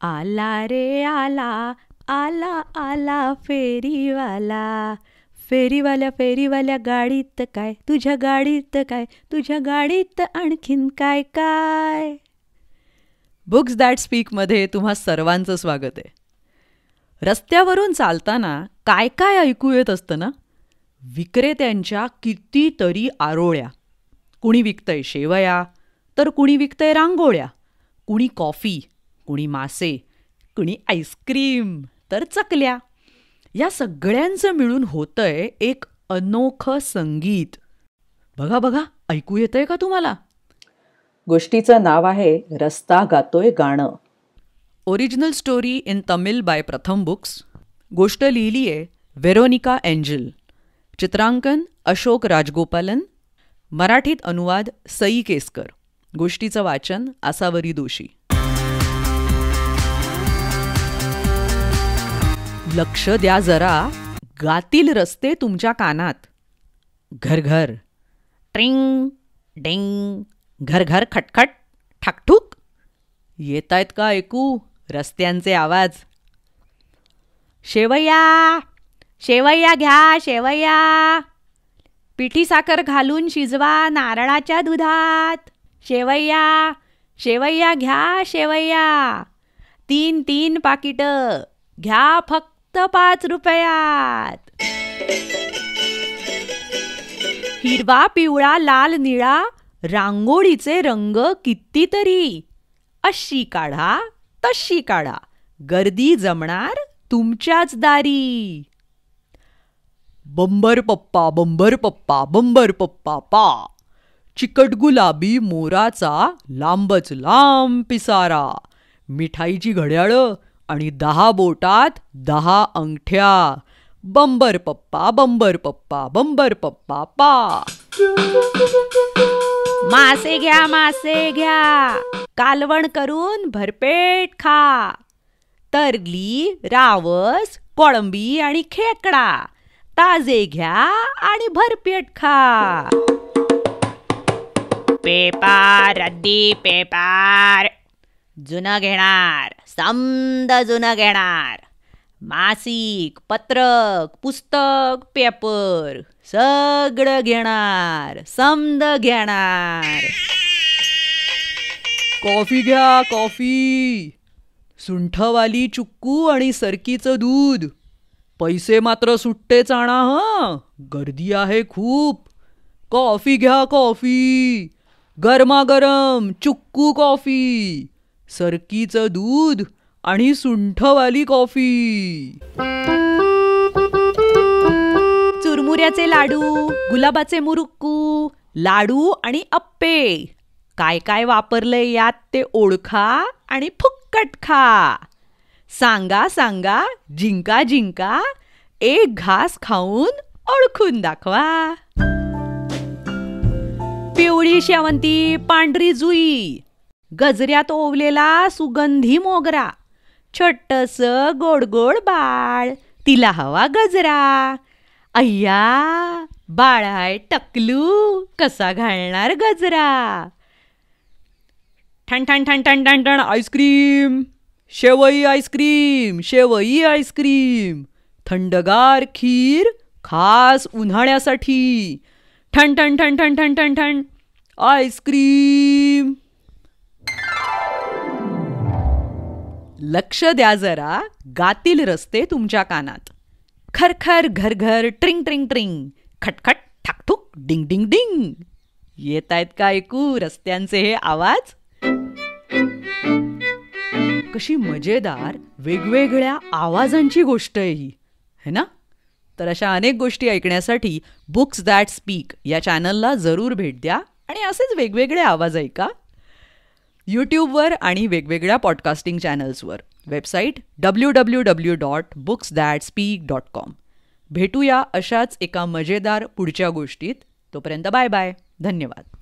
आला रे आला आला आला फेरीवाला. फेरीवाल्या फेरीवाल्या गाडीत काय? तुझ्या गाडीत काय? तुझ्या गाडीत आणखीन काय काय? बुक्स दॅट स्पीकमध्ये तुम्हा सर्वांचं स्वागत आहे. रस्त्यावरून चालताना काय काय ऐकू येत असतं ना? विक्रेत्यांच्या कितीतरी आरोळ्या. कुणी विकतंय शेवया तर कुणी विकतंय रांगोळ्या. कुणी कॉफी कुणी मासे कुणी आईस्क्रीम तर चकल्या. या सगळ्यांचं मिळून होतंय एक अनोखं संगीत. बघा बघा ऐकू येतंय का तुम्हाला? गोष्टीचं नाव आहे रस्ता गातोय गाणं. Original story in Tamil by Pratham books गोष्ट लिहिली आहे वेरोनिका एंजल चित्रांकन अशोक राजगोपालन. मराठीत अनुवाद सई केसकर. गोष्टीचं वाचन आसावरी दोशी लक्ष द्या जरा. गातील रस्ते तुमच्या कानात. घर घर. ट्रिंग डिंग. घर घर खटखट ठाकठूक. येत आहेत का ऐकू? रस्त्यांचे आवाज. शेवया शेवया घ्या शेवया. पिठी साखर घालून शिजवा नारळाच्या दुधात. शेवया शेवया घ्या शेवया. तीन तीन पाकिटं. घ्या फक्त पाच रुपयात. हिरवा पिवळा लाल निळा रांगोळीचे रंग कितीतरी. अशी काढा तशी काढा. गर्दी जमणार तुमच्याच दारी. बंबर पप्पा बंबर पप्पा बंबर पप्पा पा. चिकट गुलाबी मोराचा लांबच लांब पिसारा. मिठाईची घड्याळं आणि दहा बोटात दहा अंगठ्या. बंबर पप्पा बंबर पप्पा बंबर पप्पा पा. मासे घ्या मासे घ्या. कालवण करून भरपेट खा. तरली रावस कोळंबी आणि खेकडा. ताजे घ्या आणि भरपेट खा. पेपार रद्दी पेपार. जुनं घेणार समद जुनं घेणार. मासिक पत्रक पुस्तक पेपर सगळं घेणार समद घेणार. कॉफी घ्या कॉफी. सुंठवाली चुक्कू आणि सरकीचं दूध. पैसे मात्र सुट्टेच आणा हं. गर्दी आहे खूप. कॉफी घ्या कॉफी. गरमागरम चुक्कू कॉफी. सरकीचं दूध आणि सुंठवाली कॉफी. चुरमुऱ्याचे लाडू गुलाबाचे मुरुक्कू लाडू आणि अप्पे. काय काय वापरलंय यात ते ओळखा आणि फुक्कट खा. सांगा सांगा जिंका जिंका एक घास खाऊन ओळखून दाखवा. पिवळी शेवंती पांढरी जुई गजऱ्यात ओवलेला सुगंधी मोगरा छोटस गोड गोड बाळ तिला हवा गजरा अय्या बाळाय टकलू कसा घालणार गजरा ठण ठण ठण ठण ठण ठण आईस्क्रीम शेवई आईस्क्रीम शेवई आईस्क्रीम थंडगार खीर खास उन्हाळ्यासाठी ठण ठण ठण ठण ठण ठण ठण आईस्क्रीम लक्ष द्या जरा गातील रस्ते तुमच्या कानात. खरखर घरघर ट्रिंग ट्रिंग ट्रिंग. खटखट ठाकठुक डिंग डिंग डिंग. येत आहेत का ऐकू रस्त्यांचे हे आवाज? कशी मजेदार वेगवेगळ्या आवाजांची गोष्ट आहे ही. है ना? तर अशा अनेक गोष्टी ऐकण्यासाठी बुक्स दॅट स्पीक या चॅनलला जरूर भेट द्या आणि असेच वेगवेगळे आवाज ऐका. यूट्यूबवर आणि वेगवेगळ्या podcasting चॅनल्सवर website W W W dot books that speak dot com भेटूया अशाच एका मजेदार पुढच्या गोष्टीत. तोपर्यंत बाय बाय धन्यवाद.